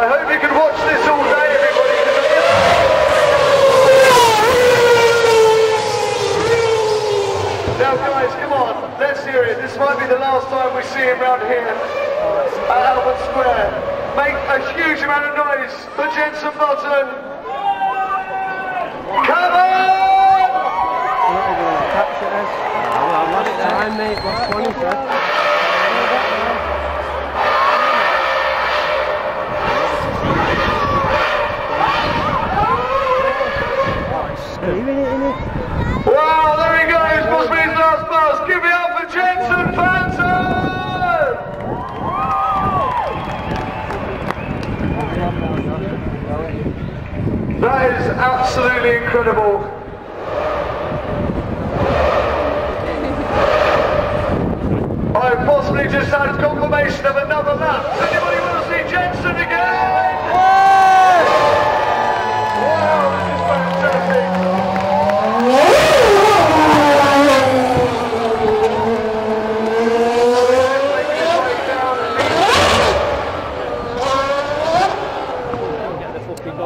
I hope you can watch this all day, everybody. 'cause at this- Now, guys, come on, let's hear it. This might be the last time we see him round here at Albert Square. Make a huge amount of noise for Jenson Button. Come on! Time, mate. Last 20, Wow, there he goes. Must be his last bus. Give it up for Jenson Button! That is absolutely incredible. I've possibly just had confirmation of another lap. Anyone